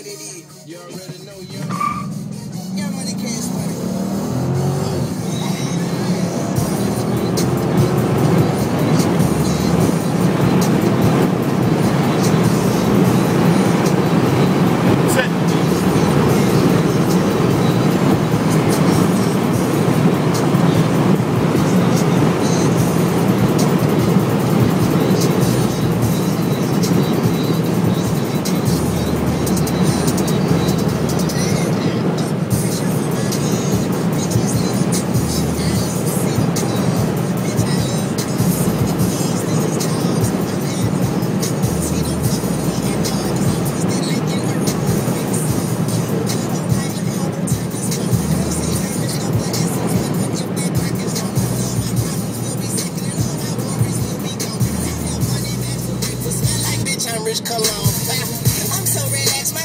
what it is. You already know, young. Cologne. I'm so relaxed.